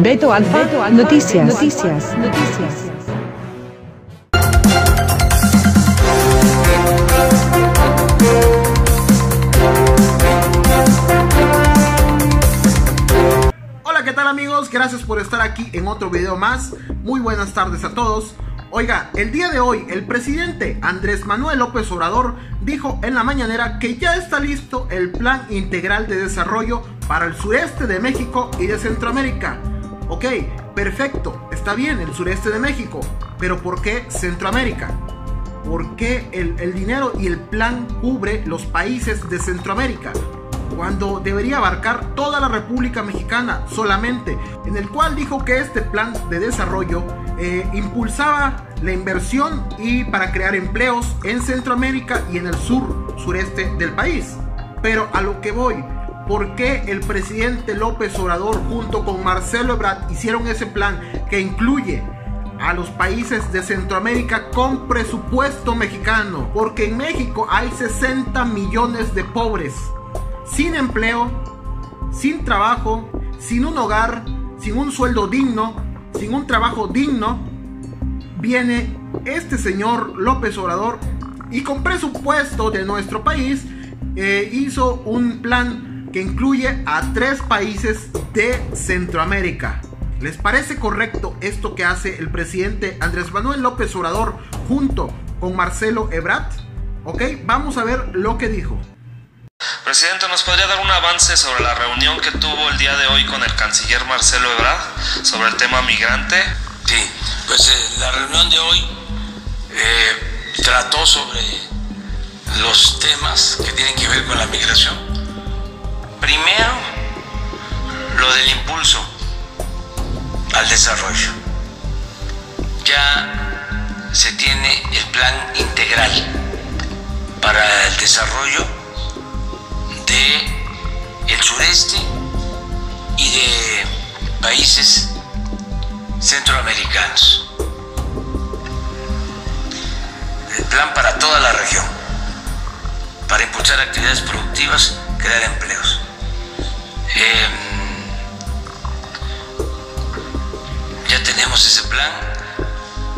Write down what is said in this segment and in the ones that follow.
Beto Alfa, Noticias. Noticias. Noticias. Hola, ¿qué tal amigos? Gracias por estar aquí en otro video más. Muy buenas tardes a todos. Oiga, el día de hoy el presidente Andrés Manuel López Obrador dijo en la mañanera que ya está listo el plan integral de desarrollo para el sureste de México y de Centroamérica. Ok, perfecto, está bien el sureste de México, pero ¿por qué Centroamérica? ¿Por qué el, el dinero y el plan cubre los países de Centroamérica? cuando debería abarcar toda la República Mexicana solamente, en el cual dijo que este plan de desarrollo eh, impulsaba la inversión y para crear empleos en Centroamérica y en el sur, sureste del país. Pero a lo que voy, ¿por qué el presidente López Obrador junto con Marcelo Ebrard hicieron ese plan que incluye a los países de Centroamérica con presupuesto mexicano? Porque en México hay 60 millones de pobres sin empleo, sin trabajo, sin un hogar, sin un sueldo digno, sin un trabajo digno, viene este señor López Obrador y con presupuesto de nuestro país eh, hizo un plan que incluye a tres países de Centroamérica. ¿Les parece correcto esto que hace el presidente Andrés Manuel López Obrador junto con Marcelo Ebrard? Ok, vamos a ver lo que dijo. Presidente, ¿nos podría dar un avance sobre la reunión que tuvo el día de hoy con el canciller Marcelo Ebrard sobre el tema migrante? Sí, pues eh, la reunión de hoy eh, trató sobre los temas que tienen que ver con la migración. Primero, lo del impulso al desarrollo. Ya se tiene el plan integral para el desarrollo de el sureste y de países centroamericanos. El plan para toda la región, para impulsar actividades productivas, crear empleos. Eh, ya tenemos ese plan,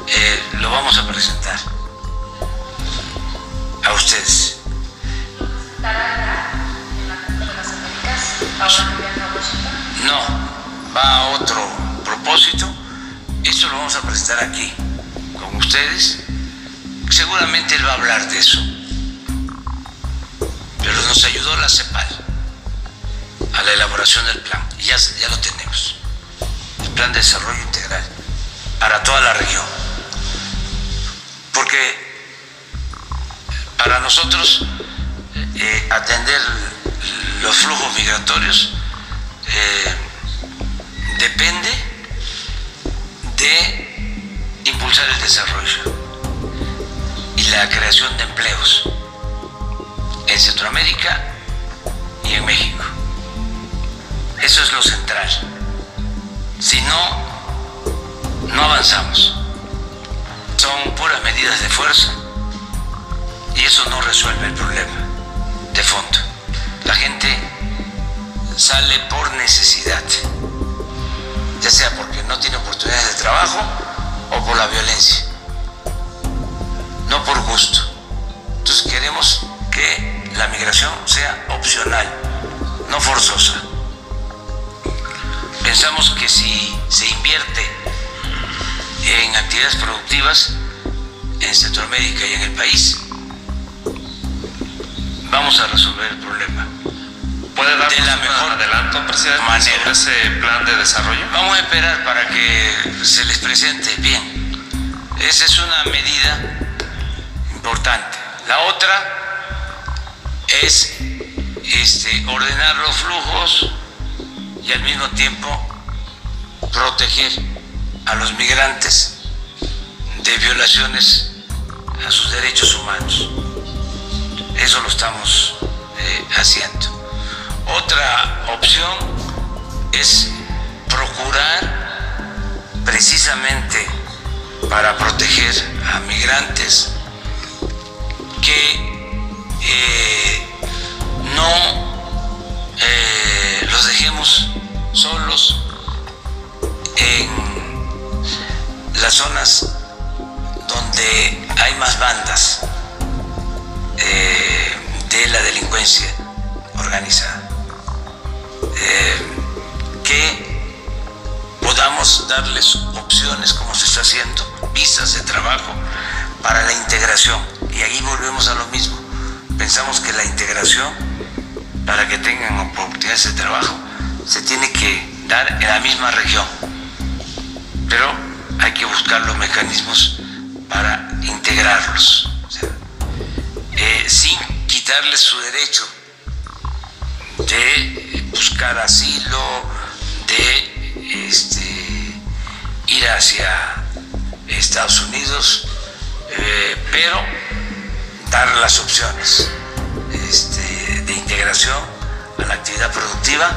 eh, lo vamos a presentar nosotros eh, atender los flujos migratorios eh, depende de impulsar el desarrollo y la creación de empleos en Centroamérica y en México. Eso es lo central. Si no, no avanzamos. Son puras medidas de fuerza y eso no resuelve el problema de fondo. La gente sale por necesidad, ya sea porque no tiene oportunidades de trabajo o por la violencia, no por gusto. Entonces queremos que la migración sea opcional, no forzosa. Pensamos que si se invierte en actividades productivas en Centroamérica y en el país, vamos a resolver el problema. ¿Puede darnos de la mejor adelanto, presidente, manera. sobre ese plan de desarrollo? Vamos a esperar para que se les presente bien. Esa es una medida importante. La otra es este, ordenar los flujos y al mismo tiempo proteger a los migrantes de violaciones a sus derechos humanos. Eso lo estamos eh, haciendo. Otra opción es procurar precisamente para proteger a migrantes que eh, no eh, los dejemos solos en las zonas donde hay más bandas la delincuencia organizada. Eh, que podamos darles opciones, como se está haciendo, visas de trabajo para la integración. Y ahí volvemos a lo mismo. Pensamos que la integración, para que tengan oportunidades de trabajo, se tiene que dar en la misma región. Pero hay que buscar los mecanismos para integrarlos, eh, sin quitarles su derecho de buscar asilo, de este, ir hacia Estados Unidos, eh, pero dar las opciones este, de integración a la actividad productiva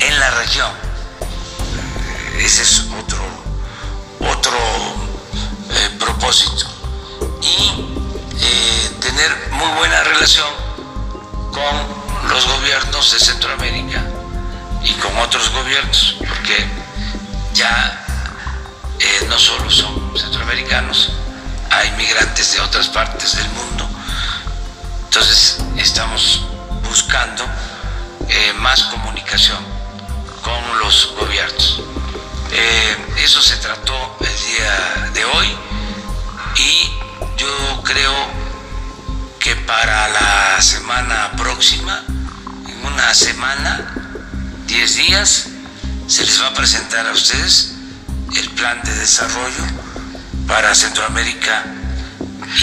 en la región. Eh, ese es otro, otro eh, propósito. Y tener muy buena relación con los gobiernos de Centroamérica y con otros gobiernos, porque ya no solo son centroamericanos, hay migrantes de otras partes del mundo. Entonces estamos buscando eh, más comunicación con los gobiernos. Eh, eso se trató el día de hoy y yo creo para la semana próxima, en una semana, 10 días, se les va a presentar a ustedes el plan de desarrollo para Centroamérica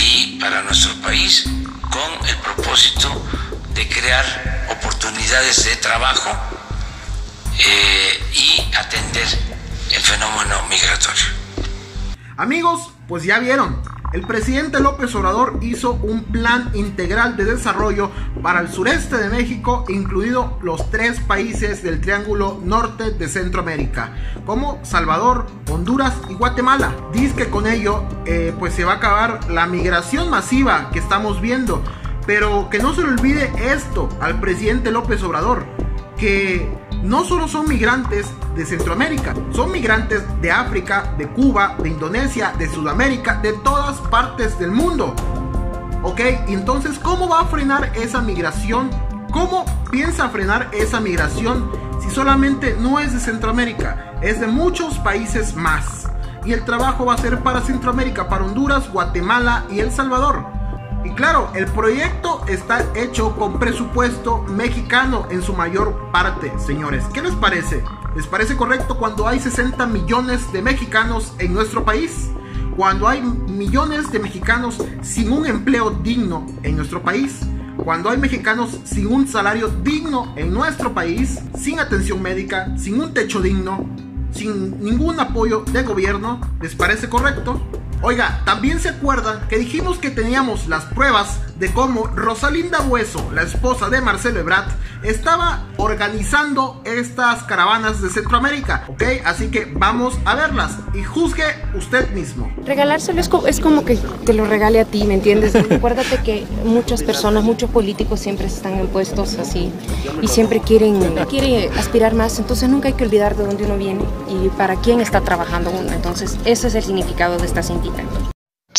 y para nuestro país con el propósito de crear oportunidades de trabajo eh, y atender el fenómeno migratorio. Amigos, pues ya vieron, el presidente López Obrador hizo un plan integral de desarrollo para el sureste de México, incluido los tres países del Triángulo Norte de Centroamérica, como Salvador, Honduras y Guatemala. Dice que con ello eh, pues se va a acabar la migración masiva que estamos viendo, pero que no se le olvide esto al presidente López Obrador, que no solo son migrantes de Centroamérica, son migrantes de África, de Cuba, de Indonesia, de Sudamérica, de todas partes del mundo. ¿Ok? entonces, ¿cómo va a frenar esa migración? ¿Cómo piensa frenar esa migración si solamente no es de Centroamérica? Es de muchos países más. Y el trabajo va a ser para Centroamérica, para Honduras, Guatemala y El Salvador. Y claro, el proyecto está hecho con presupuesto mexicano en su mayor parte, señores. ¿Qué les parece? ¿Les parece correcto cuando hay 60 millones de mexicanos en nuestro país? Cuando hay millones de mexicanos sin un empleo digno en nuestro país? Cuando hay mexicanos sin un salario digno en nuestro país, sin atención médica, sin un techo digno, sin ningún apoyo de gobierno, ¿les parece correcto? Oiga, también se acuerdan que dijimos que teníamos las pruebas de cómo Rosalinda Hueso, la esposa de Marcelo Ebrard, estaba organizando estas caravanas de Centroamérica, ¿ok? Así que vamos a verlas y juzgue usted mismo. Regalárselo es, como que te lo regale a ti, ¿me entiendes? Acuérdate que muchas personas, muchos políticos siempre están en puestos así y siempre quieren, quieren aspirar más, entonces nunca hay que olvidar de dónde uno viene y para quién está trabajando uno. Entonces, ese es el significado de esta cinta.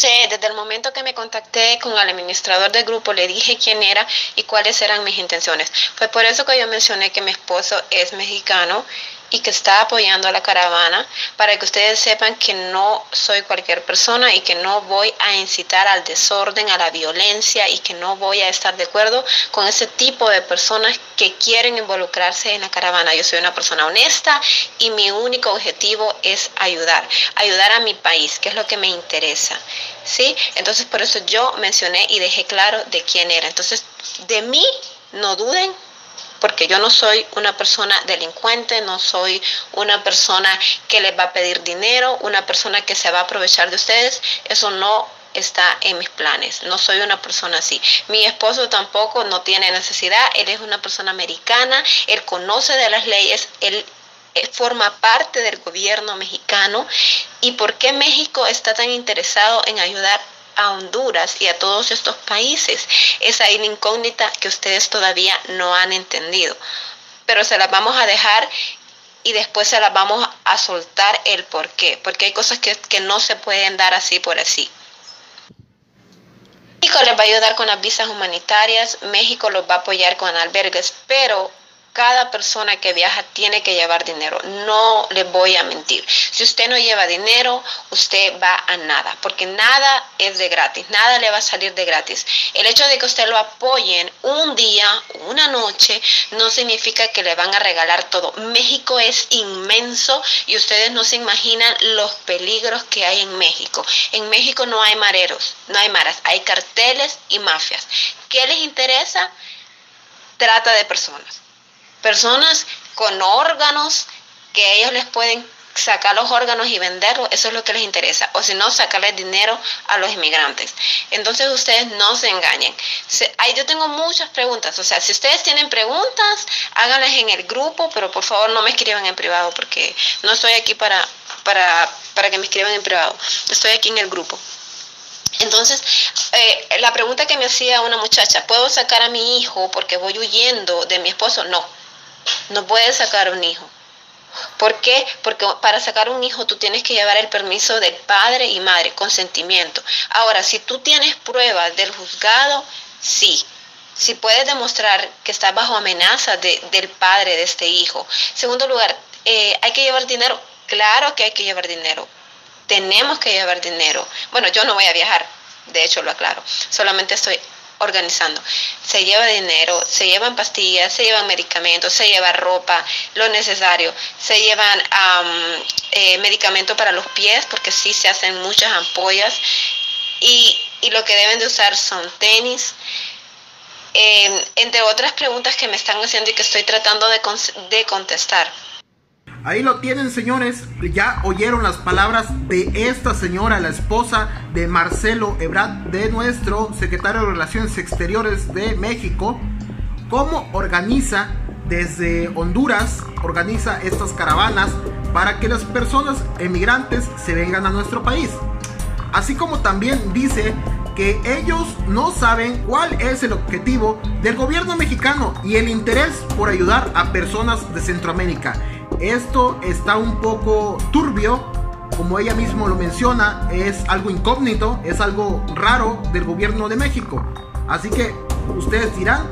Sí, desde el momento que me contacté con el administrador del grupo, le dije quién era y cuáles eran mis intenciones. Fue por eso que yo mencioné que mi esposo es mexicano y que está apoyando a la caravana para que ustedes sepan que no soy cualquier persona y que no voy a incitar al desorden, a la violencia y que no voy a estar de acuerdo con ese tipo de personas que quieren involucrarse en la caravana. Yo soy una persona honesta y mi único objetivo es ayudar, ayudar a mi país, que es lo que me interesa. ¿Sí? Entonces por eso yo mencioné y dejé claro de quién era. Entonces, de mí no duden porque yo no soy una persona delincuente, no soy una persona que les va a pedir dinero, una persona que se va a aprovechar de ustedes, eso no está en mis planes. No soy una persona así. Mi esposo tampoco no tiene necesidad. Él es una persona americana. Él conoce de las leyes. Él forma parte del gobierno mexicano. ¿Y por qué México está tan interesado en ayudar a Honduras y a todos estos países. Esa es incógnita que ustedes todavía no han entendido. Pero se las vamos a dejar y después se las vamos a soltar el por qué, porque hay cosas que, que no se pueden dar así por así. México les va a ayudar con las visas humanitarias, México los va a apoyar con albergues, pero cada persona que viaja tiene que llevar dinero. No le voy a mentir. Si usted no lleva dinero, usted va a nada, porque nada es de gratis, nada le va a salir de gratis. El hecho de que usted lo apoyen un día, una noche, no significa que le van a regalar todo. México es inmenso y ustedes no se imaginan los peligros que hay en México. En México no hay mareros, no hay maras, hay carteles y mafias. ¿Qué les interesa? Trata de personas personas con órganos que ellos les pueden sacar los órganos y venderlos, eso es lo que les interesa, o si no, sacarles dinero a los inmigrantes. Entonces ustedes no se engañen. ahí yo tengo muchas preguntas, o sea, si ustedes tienen preguntas, háganlas en el grupo, pero por favor no me escriban en privado, porque no estoy aquí para, para, para que me escriban en privado, estoy aquí en el grupo. Entonces, eh, la pregunta que me hacía una muchacha, ¿puedo sacar a mi hijo porque voy huyendo de mi esposo? No no puedes sacar un hijo. ¿Por qué? Porque para sacar un hijo tú tienes que llevar el permiso del padre y madre, consentimiento. Ahora, si tú tienes pruebas del juzgado, sí. Si puedes demostrar que estás bajo amenaza del padre de este hijo. Segundo lugar, eh, ¿hay que llevar dinero? Claro que hay que llevar dinero. Tenemos que llevar dinero. Bueno, yo no voy a viajar, de hecho lo aclaro. Solamente estoy organizando. Se lleva dinero, se llevan pastillas, se llevan medicamentos, se lleva ropa, lo necesario, se llevan eh, medicamentos para los pies, porque sí se hacen muchas ampollas, y, lo que deben de usar son tenis. Eh, entre otras preguntas que me están haciendo y que estoy tratando de, de contestar. Ahí lo tienen, señores. Ya oyeron las palabras de esta señora, la esposa de Marcelo Ebrard, de nuestro secretario de Relaciones Exteriores de México. Cómo organiza desde Honduras, organiza estas caravanas para que las personas emigrantes se vengan a nuestro país. Así como también dice que ellos no saben cuál es el objetivo del gobierno mexicano y el interés por ayudar a personas de Centroamérica. Esto está un poco turbio, como ella mismo lo menciona, es algo incógnito, es algo raro del gobierno de México. Así que ustedes dirán,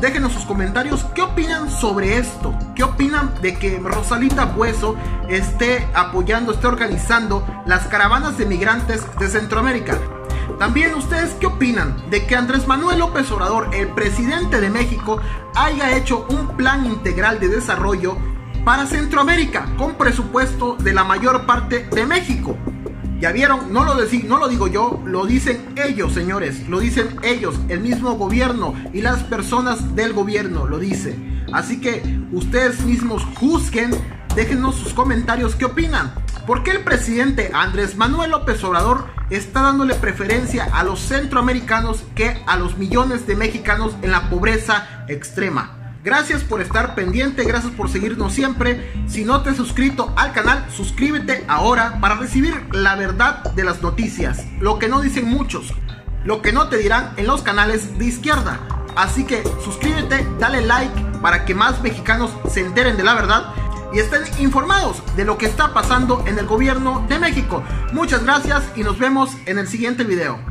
déjenos sus comentarios, ¿qué opinan sobre esto? ¿Qué opinan de que Rosalita Bueso esté apoyando, esté organizando las caravanas de migrantes de Centroamérica? También ustedes qué opinan de que Andrés Manuel López Obrador, el presidente de México, haya hecho un plan integral de desarrollo para Centroamérica con presupuesto de la mayor parte de México. Ya vieron, no lo, no lo digo yo, lo dicen ellos, señores, lo dicen ellos, el mismo gobierno y las personas del gobierno lo dice. Así que ustedes mismos juzguen, déjenos sus comentarios qué opinan. ¿Por qué el presidente Andrés Manuel López Obrador está dándole preferencia a los centroamericanos que a los millones de mexicanos en la pobreza extrema? Gracias por estar pendiente, gracias por seguirnos siempre. Si no te has suscrito al canal, suscríbete ahora para recibir la verdad de las noticias. Lo que no dicen muchos, lo que no te dirán en los canales de izquierda. Así que suscríbete, dale like para que más mexicanos se enteren de la verdad y estén informados de lo que está pasando en el gobierno de México. Muchas gracias y nos vemos en el siguiente video.